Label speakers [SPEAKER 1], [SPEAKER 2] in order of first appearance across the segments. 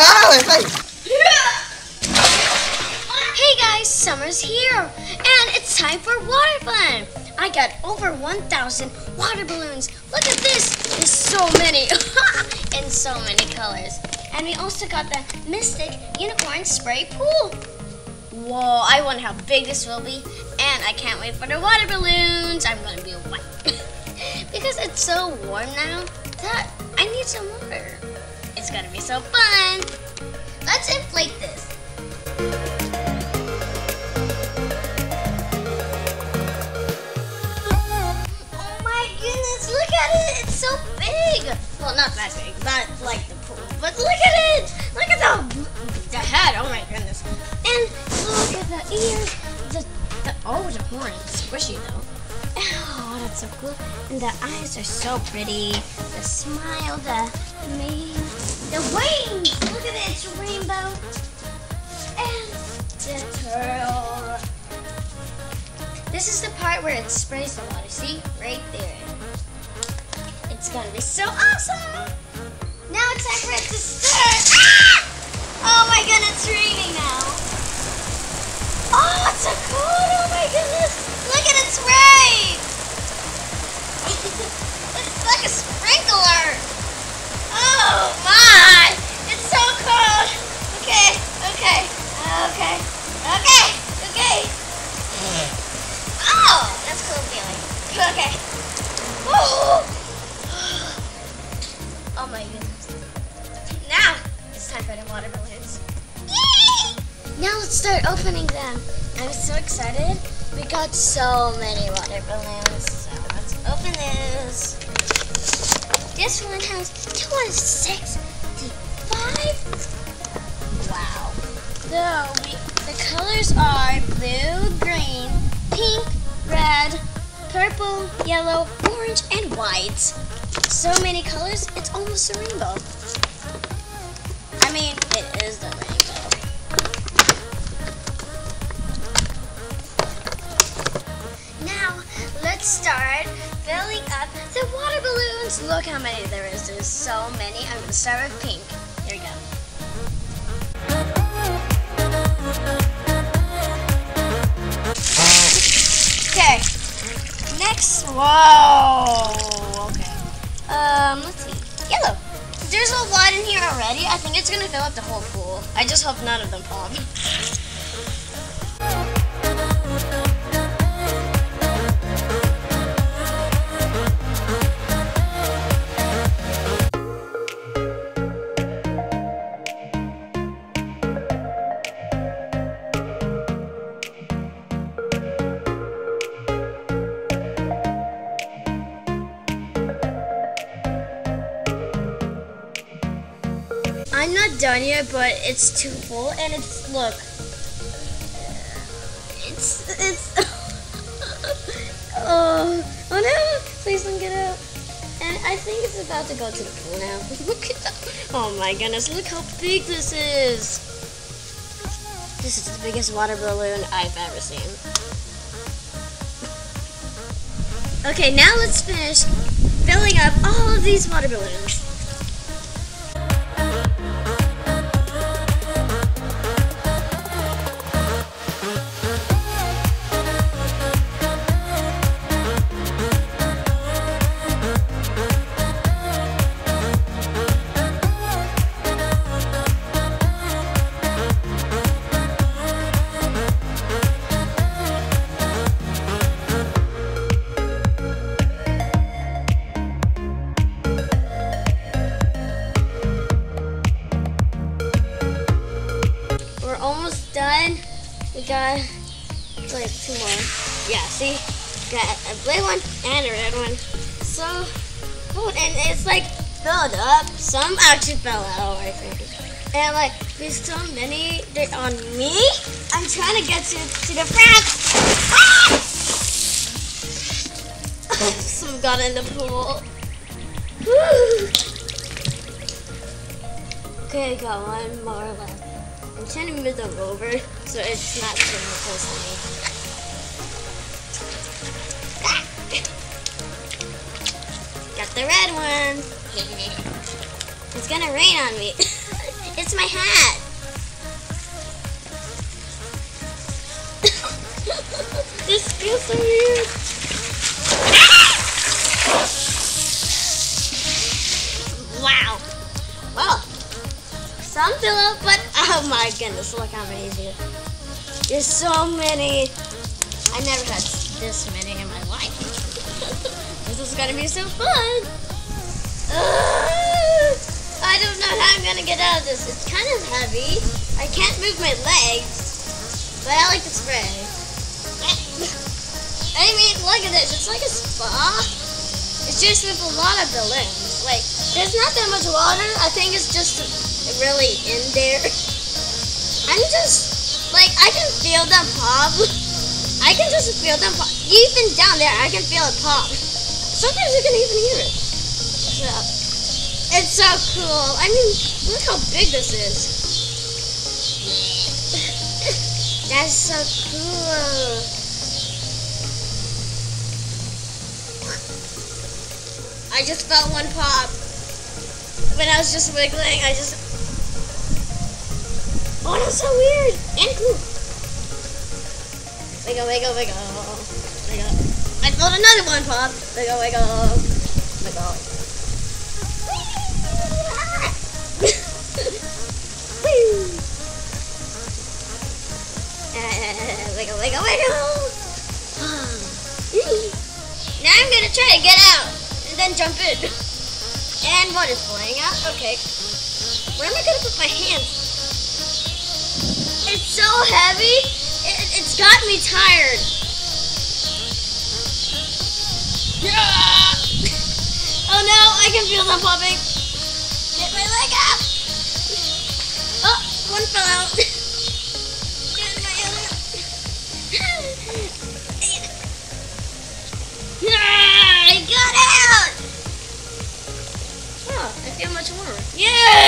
[SPEAKER 1] Oh, Face!
[SPEAKER 2] Hey guys, summer's here, and it's time for water fun. I got over 1,000 water balloons. Look at this. There's so many, in so many colors. And we also got the Mystic Unicorn Spray Pool. Whoa, I wonder how big this will be. And I can't wait for the water balloons. I'm gonna be wet. because it's so warm now that I need some water. It's gonna be so fun. Let's inflate this. Oh my goodness, look at it. It's so big. Well, not that big, not like the pool, but look at it. Look at the, the head. Oh my goodness. And look at the ears. The, the, oh, the horn. Squishy though. Oh, that's so cool. And the eyes are so pretty. The smile, the mane, the wings. Look at it. It's rainbow. And the turtle. This is the part where it sprays the water. See? Right there. It's gonna be so awesome! Okay. Oh. oh my goodness. Now it's time for the water balloons. Yay! Now let's start opening them. I'm so excited. We got so many water balloons. So let's open this. This one has 265. Wow. So we, the colors are blue, green, pink, red, purple, yellow, orange, and white. So many colors, it's almost a rainbow. I mean, it is the rainbow. Now, let's start filling up the water balloons. Look how many there is. There's so many. I'm going to start with pink. Here we go. Next. Whoa. Okay. Um, let's see. Yellow. There's a lot in here already. I think it's gonna fill up the whole pool. I just hope none of them pop. but it's too full, and it's look. It's it's. oh, oh no! Please don't get out. And I think it's about to go to the pool now. look at that! Oh my goodness! Look how big this is. This is the biggest water balloon I've ever seen. Okay, now let's finish filling up all of these water balloons. It's like two more. Yeah, see? Got a blue one and a red one. So cool. And it's like filled up. Some actually fell out, I think. And like there's so many that on me. I'm trying to get to, to the front. Ah! Some got in the pool. Woo! Okay, got one more left. I'm trying to move them over so it's not too close to me. Ah! Got the red one. it's gonna rain on me. It's my hat. this feels so weird. Wow. Some pillow, but oh my goodness, look how many there. There's so many. I never had this many in my life. this is gonna be so fun. Uh, I don't know how I'm gonna get out of this. It's kind of heavy. I can't move my legs, but I like to spray. I mean, look at this. It's like a spa. It's just with a lot of balloons. Like, there's not that much water. I think it's just really in there. I'm just, like, I can feel them pop. I can just feel them pop. Even down there, I can feel it pop. Sometimes you can even hear it. So, it's so cool. I mean, look how big this is. That's so cool. I just felt one pop. When I was just wiggling, I just... Oh, that's so weird. And cool. Wiggle, wiggle, wiggle. Wiggle. I found another one pop. Wiggle, wiggle. Wiggle. Wiggle, wiggle, wiggle. now I'm gonna try to get out and then jump in. And what is flying out? Okay. Where am I gonna put my hands? It's so heavy. It, it's got me tired. Yeah. Oh no, I can feel them popping. Get my leg up. Oh, one fell out. Get my other. Yeah, I got out. Oh, I feel much warmer. Yay!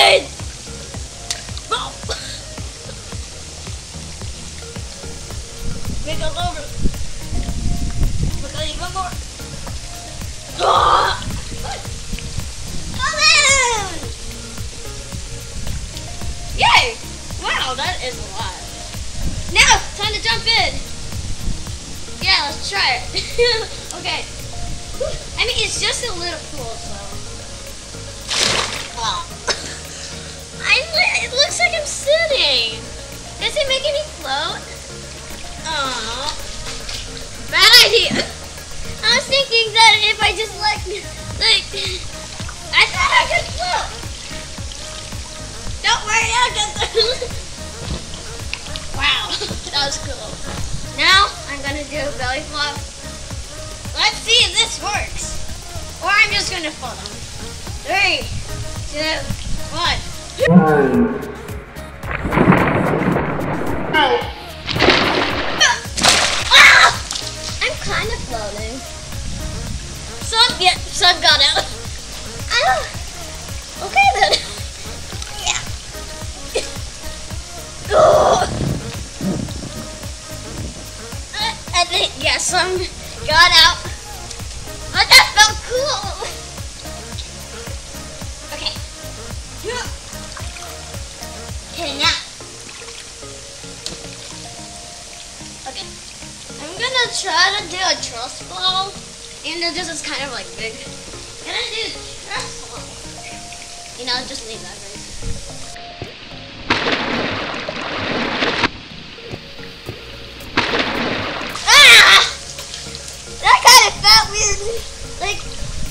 [SPEAKER 2] Is a lot. Now, time to jump in. Yeah, let's try it. okay. I mean, it's just a little cool, so. Wow. I, it looks like I'm sitting. Does it make me float? Oh. Bad idea. I was thinking that if I just like, belly flop. Let's see if this works. Or I'm just gonna fall down. Three, two, one. Ah! I'm kind of floating. Sun, yeah, sun got out. Try to do a trust ball. Even though this is kind of like big. Can I do trust ball? You know, just leave that right. Ah! That kind of felt weird. Like,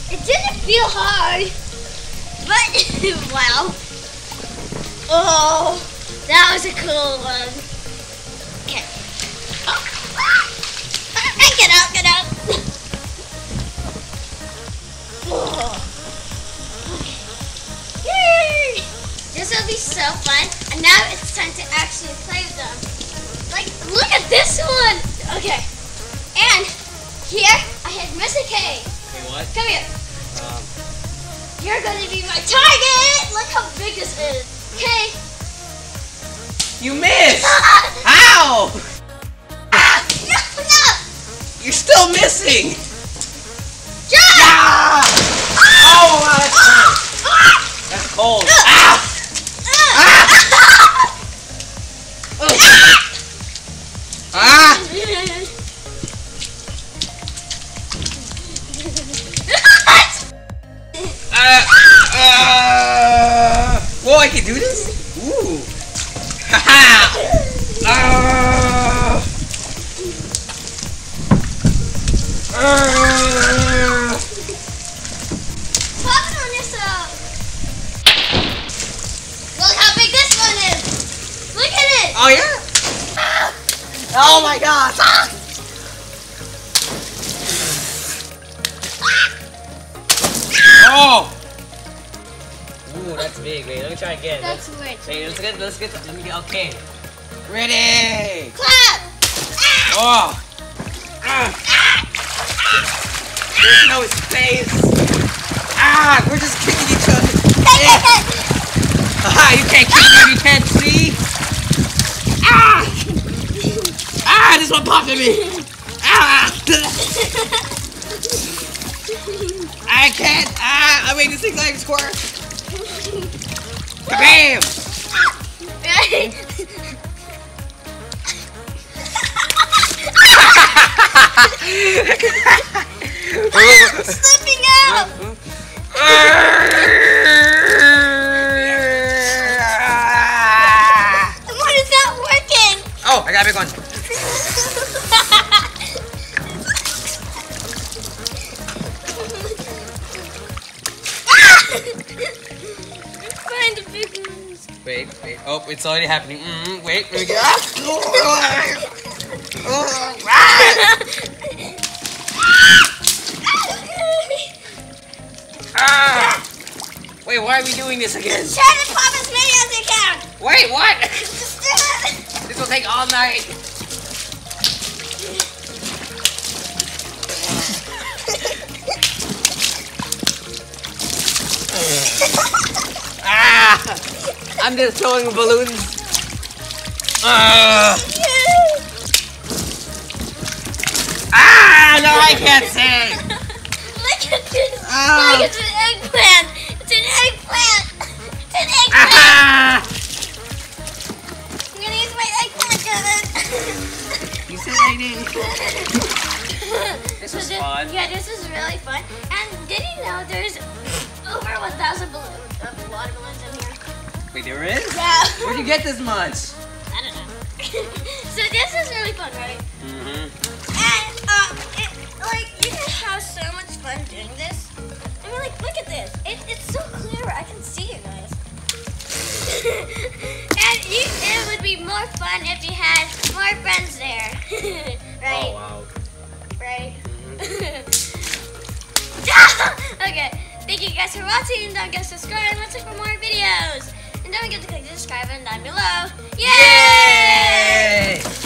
[SPEAKER 2] it didn't feel hard. But, wow. Oh, that was a cool one. Okay. Oh. Ah! Get out, get out. Oh. Yay! This will be so fun. And now it's time to actually play with them. Like, look at this one. Okay. And here I have Mr. K.
[SPEAKER 1] Hey, what?
[SPEAKER 2] Come here.
[SPEAKER 1] Um,
[SPEAKER 2] You're gonna be my target. Look how big this is. Okay.
[SPEAKER 1] you missed! How? You're still missing!
[SPEAKER 2] Jump!
[SPEAKER 1] Ah! Oh, wow, that's,
[SPEAKER 2] Ah! Ah!
[SPEAKER 1] that's cold.
[SPEAKER 2] Ah! Ah!
[SPEAKER 1] Oh yeah. Oh my gosh. Ah. Oh. Ooh, that's big. Wait, let me try again.
[SPEAKER 2] That's weird.
[SPEAKER 1] Wait, let's get, let's get, let me get, okay. Ready.
[SPEAKER 2] Clap.
[SPEAKER 1] Oh. Ah. There's no space. Ah, we're just kicking each other. Yeah. Ah, you can't kick me if you can't see. Ah. Ah, this one popped at me. Ah. I can't. Ah, I made this thing like squirt. Bam.
[SPEAKER 2] Slipping Find the big ones.
[SPEAKER 1] Wait, wait. Oh, it's already happening. Mm, wait, let me get. Ah! Wait, why are we doing this again?
[SPEAKER 2] Try to pop as many as you can.
[SPEAKER 1] Wait, what?
[SPEAKER 2] Just do it.
[SPEAKER 1] This will take all night. I'm just throwing balloons. Ah! Ah! No, I can't say.
[SPEAKER 2] Look at this.
[SPEAKER 1] Ah.
[SPEAKER 2] Look, it's an eggplant. It's an eggplant. It's an eggplant.
[SPEAKER 1] Ah!
[SPEAKER 2] I'm gonna use my eggplant gun.
[SPEAKER 1] You said I did. This was fun.
[SPEAKER 2] Yeah, this is really fun. And did you know there's over 1,000 balloons, uh, water balloons in here?
[SPEAKER 1] Wait, there is?
[SPEAKER 2] Yeah.
[SPEAKER 1] Where'd you get this much?
[SPEAKER 2] I don't know. so this is really fun, right?
[SPEAKER 1] Mm-hmm.
[SPEAKER 2] And uh, it, like you can have so much fun doing this. I mean, like look at this. It, it's so clear. I can see you guys. and you, it would be more fun if you had more friends there, right?
[SPEAKER 1] Oh, wow.
[SPEAKER 2] Right. okay. Thank you guys for watching. Don't forget to subscribe. Let's look for more videos. And don't forget to click the subscribe button down below. Yay! Yay!